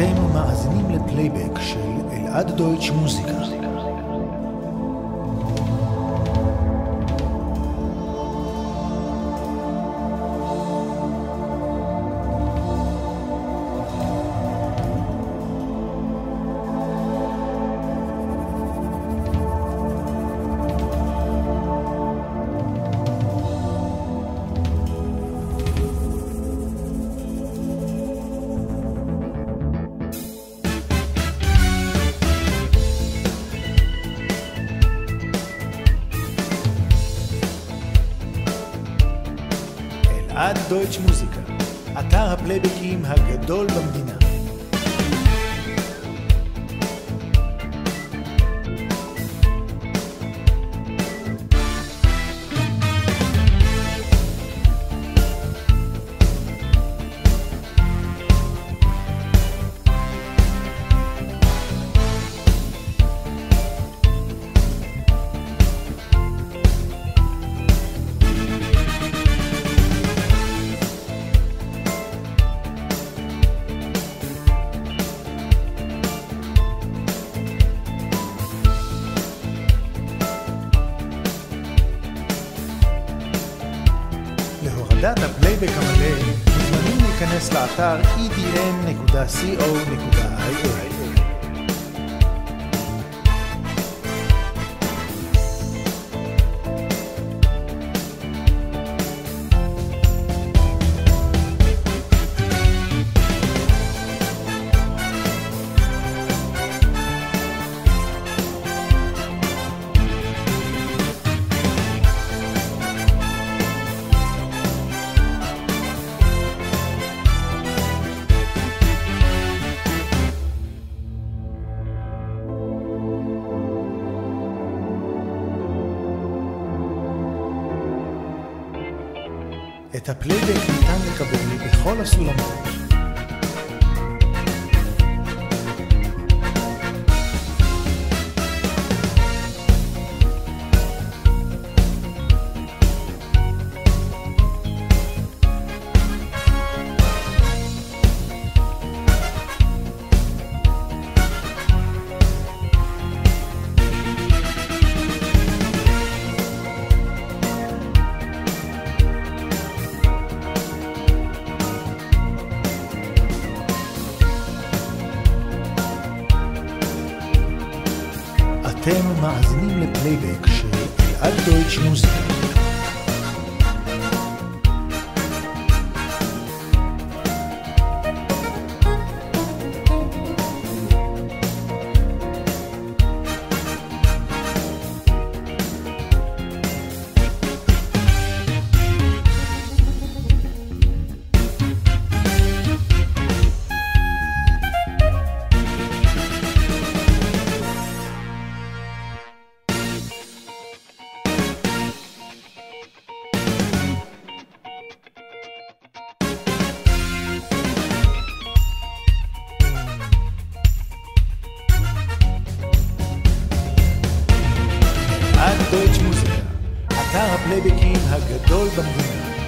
אתם מאזינים לפלייבק של אלעד דויטש מוזיקה. אלעד דויטש מוזיקה, אתר הפלייבקים הגדול במדינה. להורדת הפלייבק המלא מוזמנים להיכנס לאתר edn.co.il את הפלייבק ניתן לקבל בכל הסולמות. אתם מאזינים לפלייבק של אלעד דויטש מוזיקה. אתר הפלייבקים הגדול במדינה.